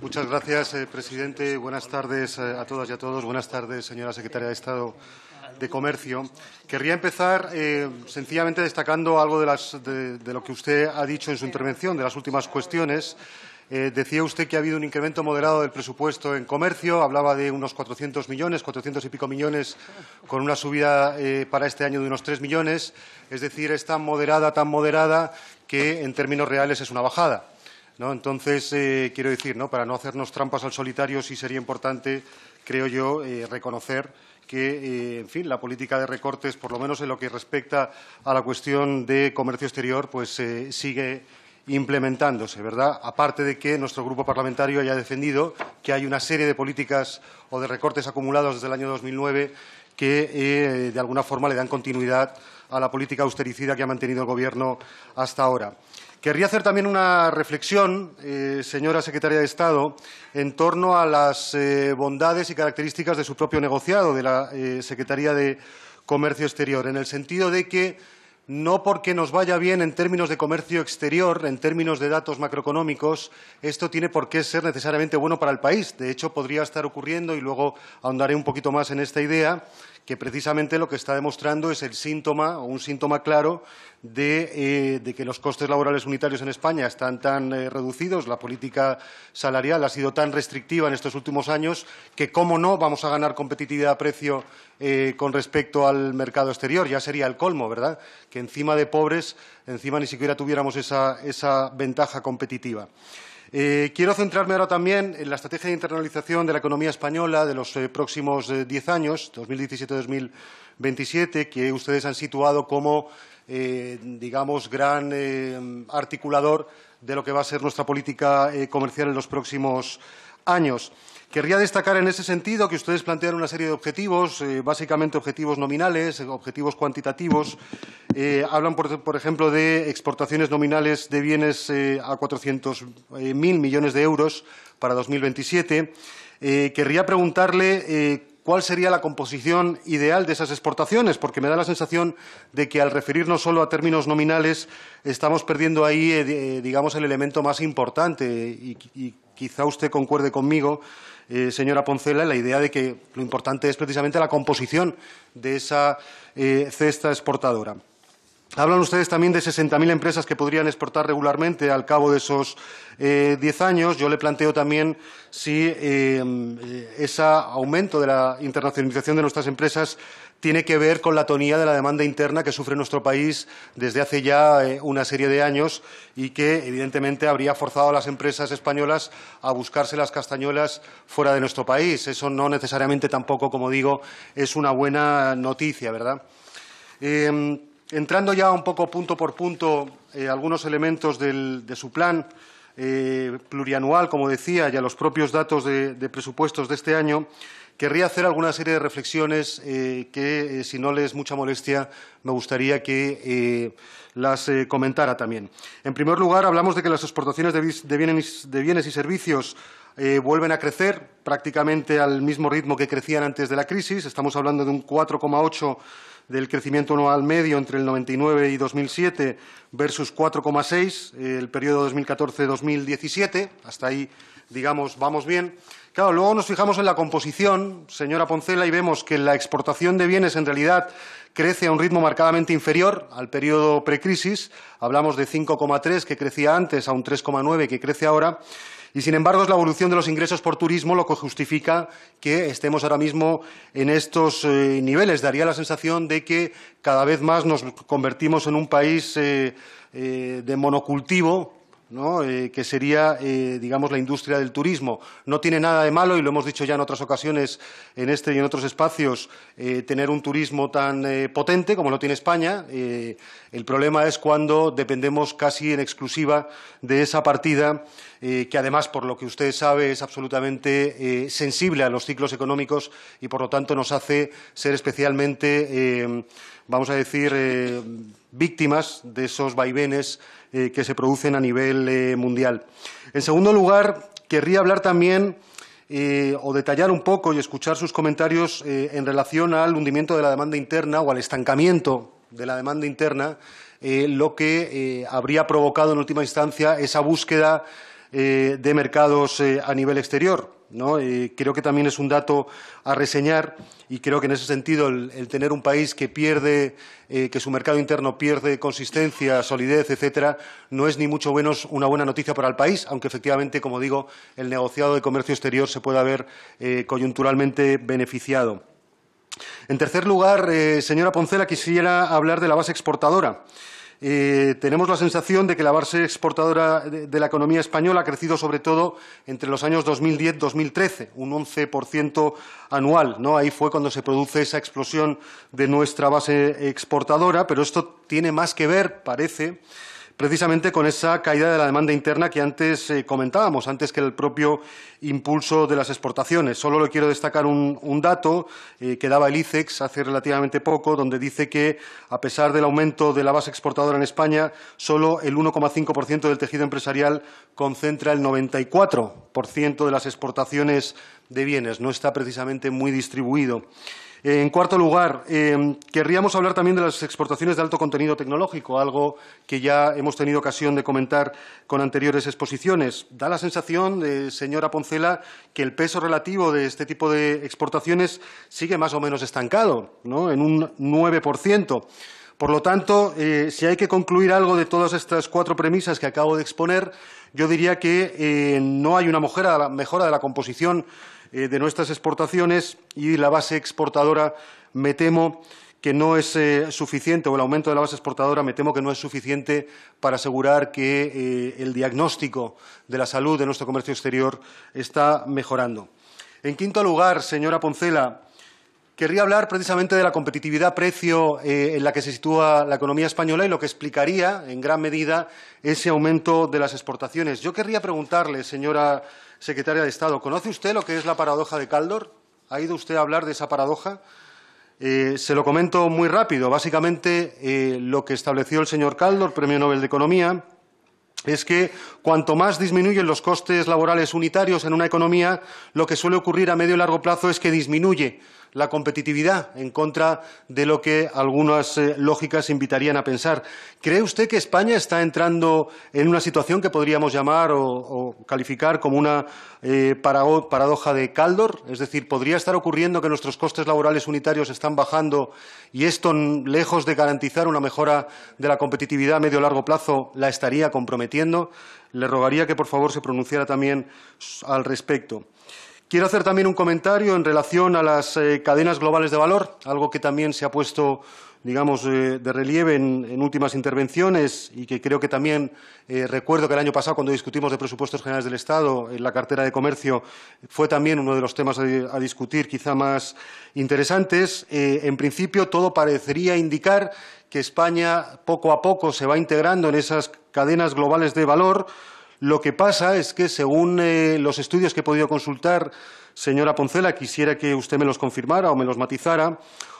Muchas gracias, eh, presidente. Buenas tardes eh, a todas y a todos. Buenas tardes, señora secretaria de Estado de Comercio. Querría empezar eh, sencillamente destacando algo de, lo que usted ha dicho en su intervención, de las últimas cuestiones. decía usted que ha habido un incremento moderado del presupuesto en comercio, hablaba de unos 400 millones, 400 y pico millones, con una subida para este año de unos 3 millones. Es decir, es tan moderada, tan moderada, que en términos reales es una bajada. Entonces, eh, quiero decir, ¿no? para no hacernos trampas al solitario, sí sería importante, creo yo, eh, reconocer que, eh, en fin, la política de recortes, por lo menos en lo que respecta a la cuestión de comercio exterior, pues sigue implementándose, ¿verdad? Aparte de que nuestro grupo parlamentario haya defendido que hay una serie de políticas o de recortes acumulados desde el año 2009 que, de alguna forma, le dan continuidad a la política austericida que ha mantenido el Gobierno hasta ahora. Querría hacer también una reflexión, eh, señora secretaria de Estado, en torno a las eh, bondades y características de su propio negociado, de la eh, Secretaría de Comercio Exterior, en el sentido de que no porque nos vaya bien en términos de comercio exterior, en términos de datos macroeconómicos, esto tiene por qué ser necesariamente bueno para el país. De hecho, podría estar ocurriendo, y luego ahondaré un poquito más en esta idea, que precisamente lo que está demostrando es el síntoma o un síntoma claro de, eh, que los costes laborales unitarios en España están tan eh, reducidos, la política salarial ha sido tan restrictiva en estos últimos años que, cómo no, vamos a ganar competitividad a precio eh, con respecto al mercado exterior. Ya sería el colmo, ¿verdad? Que encima de pobres, encima ni siquiera tuviéramos esa ventaja competitiva. Eh, quiero centrarme ahora también en la estrategia de internalización de la economía española de los eh, próximos eh, diez años, 2017-2027, que ustedes han situado como, digamos, gran articulador de lo que va a ser nuestra política comercial en los próximos años. Querría destacar en ese sentido que ustedes plantean una serie de objetivos, eh, básicamente objetivos nominales, objetivos cuantitativos. Eh, hablan, por, ejemplo, de exportaciones nominales de bienes eh, a 400.000 millones de euros para 2027. querría preguntarle cuál sería la composición ideal de esas exportaciones, porque me da la sensación de que al referirnos solo a términos nominales estamos perdiendo ahí, digamos, el elemento más importante y quizá usted concuerde conmigo eh, señora Poncela, la idea de que lo importante es precisamente la composición de esa eh, cesta exportadora. Hablan ustedes también de 60.000 empresas que podrían exportar regularmente al cabo de esos eh, diez años. Yo le planteo también si ese aumento de la internacionalización de nuestras empresas tiene que ver con la tonía de la demanda interna que sufre nuestro país desde hace ya eh, una serie de años y que, evidentemente, habría forzado a las empresas españolas a buscarse las castañuelas fuera de nuestro país. Eso no necesariamente tampoco, como digo, es una buena noticia, ¿verdad? Em, entrando ya un poco punto por punto eh, algunos elementos de su plan eh, plurianual, como decía, y a los propios datos de presupuestos de este año, Querría hacer alguna serie de reflexiones eh, que, eh, si no les mucha molestia, me gustaría que las comentara también. En primer lugar, hablamos de que las exportaciones de, bienes, y servicios vuelven a crecer prácticamente al mismo ritmo que crecían antes de la crisis. Estamos hablando de un 4,8 del crecimiento anual medio entre el 99 y 2007 versus 4,6 el periodo 2014-2017. Hasta ahí, digamos, vamos bien. Claro, luego nos fijamos en la composición, señora Poncela, y vemos que la exportación de bienes en realidad crece a un ritmo marcadamente inferior al periodo precrisis. Hablamos de 5,3 que crecía antes a un 3,9 que crece ahora. Y, sin embargo, es la evolución de los ingresos por turismo lo que justifica que estemos ahora mismo en estos eh, niveles. Daría la sensación de que cada vez más nos convertimos en un país eh, eh, de monocultivo eh, que sería, eh, digamos, la industria del turismo. No tiene nada de malo, y lo hemos dicho ya en otras ocasiones, en este y en otros espacios, eh, tener un turismo tan potente como lo tiene España. el problema es cuando dependemos casi en exclusiva de esa partida, que además, por lo que usted sabe, es absolutamente sensible a los ciclos económicos y, por lo tanto, nos hace ser especialmente, vamos a decir, víctimas de esos vaivenes eh, que se producen a nivel eh, mundial. En segundo lugar, querría hablar también eh, o detallar un poco y escuchar sus comentarios en relación al hundimiento de la demanda interna o al estancamiento de la demanda interna, lo que habría provocado en última instancia esa búsqueda de mercados a nivel exterior. Creo que también es un dato a reseñar y creo que en ese sentido el, tener un país que pierde, que su mercado interno pierde consistencia, solidez, etcétera, no es ni mucho menos una buena noticia para el país, aunque efectivamente, como digo, el negociado de comercio exterior se pueda ver coyunturalmente beneficiado. En tercer lugar, eh, señora Poncela, quisiera hablar de la base exportadora. Eh, tenemos la sensación de que la base exportadora de, la economía española ha crecido sobre todo entre los años 2010-2013, un 11% anual. Ahí fue cuando se produce esa explosión de nuestra base exportadora, pero esto tiene más que ver, parece, precisamente con esa caída de la demanda interna que antes eh, comentábamos, antes que el propio impulso de las exportaciones. Solo le quiero destacar un, dato eh, que daba el ICEX hace relativamente poco, donde dice que, a pesar del aumento de la base exportadora en España, solo el 1,5% del tejido empresarial concentra el 94% de las exportaciones de bienes. No está precisamente muy distribuido. En cuarto lugar, em, querríamos hablar también de las exportaciones de alto contenido tecnológico, algo que ya hemos tenido ocasión de comentar con anteriores exposiciones. Da la sensación, señora Poncela, que el peso relativo de este tipo de exportaciones sigue más o menos estancado, ¿no? en un 9%. Por lo tanto, eh, si hay que concluir algo de todas estas cuatro premisas que acabo de exponer, yo diría que eh, no hay una mejora de la composición eh, de nuestras exportaciones y la base exportadora, me temo que no es suficiente, o el aumento de la base exportadora, me temo que no es suficiente para asegurar que el diagnóstico de la salud de nuestro comercio exterior está mejorando. En quinto lugar, señora Poncela, Querría hablar precisamente de la competitividad-precio en la que se sitúa la economía española y lo que explicaría, en gran medida, ese aumento de las exportaciones. Yo querría preguntarle, señora secretaria de Estado, ¿conoce usted lo que es la paradoja de Caldor? ¿Ha ido usted a hablar de esa paradoja? Eh, se lo comento muy rápido. Básicamente, eh, lo que estableció el señor Caldor, Premio Nobel de Economía, es que cuanto más disminuyen los costes laborales unitarios en una economía, lo que suele ocurrir a medio y largo plazo es que disminuye la competitividad en contra de lo que algunas eh, lógicas invitarían a pensar. ¿Cree usted que España está entrando en una situación que podríamos llamar o, calificar como una eh, paradoja de Caldor? Es decir, ¿podría estar ocurriendo que nuestros costes laborales unitarios están bajando y esto, lejos de garantizar una mejora de la competitividad a medio y largo plazo, la estaría comprometiendo? Le rogaría que, por favor, se pronunciara también al respecto. Quiero hacer también un comentario en relación a las eh, cadenas globales de valor, algo que también se ha puesto digamos, eh, de relieve en, últimas intervenciones y que creo que también eh, recuerdo que el año pasado, cuando discutimos de presupuestos generales del Estado, en la cartera de comercio, fue también uno de los temas a, a discutir quizá más interesantes. en principio, todo parecería indicar que España poco a poco se va integrando en esas cadenas globales de valor, lo que pasa es que, según eh, los estudios que he podido consultar, señora Poncela, quisiera que usted me los confirmara o me los matizara,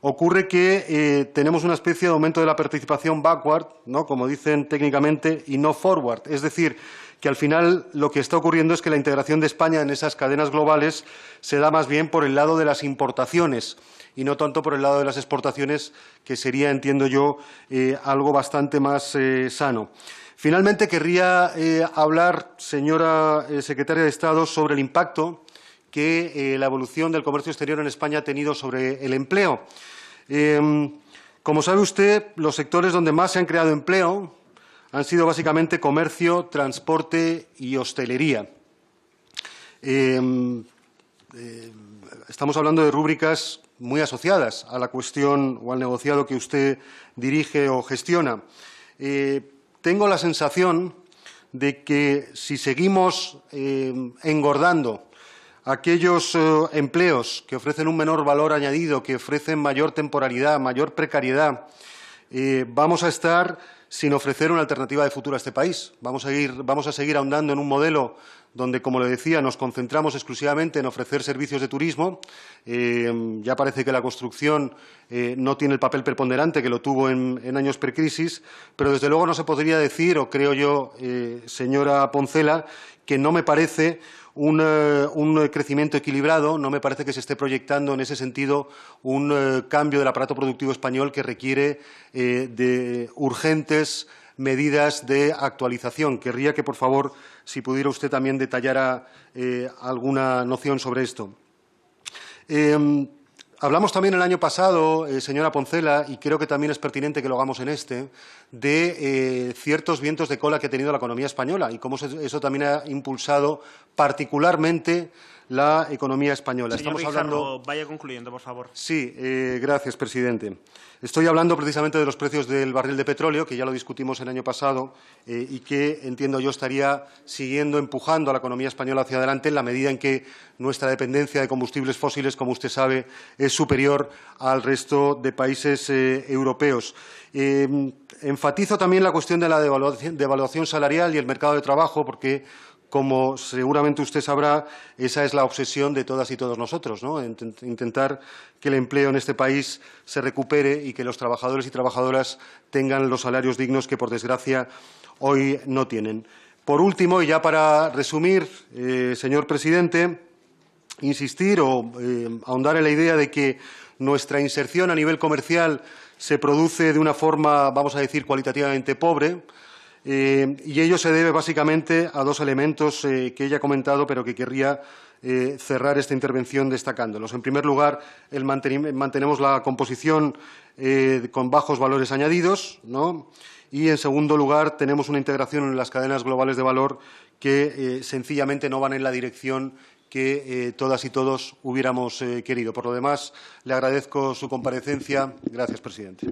ocurre que eh, tenemos una especie de aumento de la participación backward, ¿no? como dicen técnicamente, y no forward. Es decir, que al final lo que está ocurriendo es que la integración de España en esas cadenas globales se da más bien por el lado de las importaciones y no tanto por el lado de las exportaciones, que sería, entiendo yo, eh, algo bastante más sano. Finalmente, querría eh, hablar, señora eh, secretaria de Estado, sobre el impacto que eh, la evolución del comercio exterior en España ha tenido sobre el empleo. Em, como sabe usted, los sectores donde más se han creado empleo han sido básicamente comercio, transporte y hostelería. Em, estamos hablando de rúbricas muy asociadas a la cuestión o al negociado que usted dirige o gestiona tengo la sensación de que si seguimos eh, engordando aquellos eh, empleos que ofrecen un menor valor añadido, que ofrecen mayor temporalidad, mayor precariedad, eh, vamos a estar sin ofrecer una alternativa de futuro a este país. Vamos a, vamos a seguir ahondando en un modelo donde, como le decía, nos concentramos exclusivamente en ofrecer servicios de turismo. Eh, ya parece que la construcción eh, no tiene el papel preponderante que lo tuvo en, años precrisis, pero desde luego no se podría decir, o creo yo, eh, señora Poncela, que no me parece un, crecimiento equilibrado, no me parece que se esté proyectando en ese sentido un cambio del aparato productivo español que requiere de medidas de actualización. Querría que, por favor, si pudiera usted también detallara alguna noción sobre esto. Em, Hablamos también el año pasado, eh, señora Poncela, y creo que también es pertinente que lo hagamos en este, de eh, ciertos vientos de cola que ha tenido la economía española y cómo eso también ha impulsado particularmente la economía española. Señor Estamos hablando. Vaya concluyendo, por favor. Sí, eh, gracias, presidente. Estoy hablando precisamente de los precios del barril de petróleo, que ya lo discutimos el año pasado eh, y que, entiendo yo, estaría siguiendo empujando a la economía española hacia adelante en la medida en que nuestra dependencia de combustibles fósiles, como usted sabe, es superior al resto de países eh, europeos. enfatizo también la cuestión de la devaluación salarial y el mercado de trabajo, porque como seguramente usted sabrá, esa es la obsesión de todas y todos nosotros, ¿no? intentar que el empleo en este país se recupere y que los trabajadores y trabajadoras tengan los salarios dignos que, por desgracia, hoy no tienen. Por último, y ya para resumir, eh, señor presidente, insistir o eh, ahondar en la idea de que nuestra inserción a nivel comercial se produce de una forma, vamos a decir, cualitativamente pobre. Eh, y ello se debe básicamente a dos elementos eh, que ella ha comentado, pero que querría eh, cerrar esta intervención destacándolos. En primer lugar, mantenemos la composición con bajos valores añadidos, y en segundo lugar, tenemos una integración en las cadenas globales de valor que sencillamente no van en la dirección que todas y todos hubiéramos querido. Por lo demás, le agradezco su comparecencia. Gracias, presidente.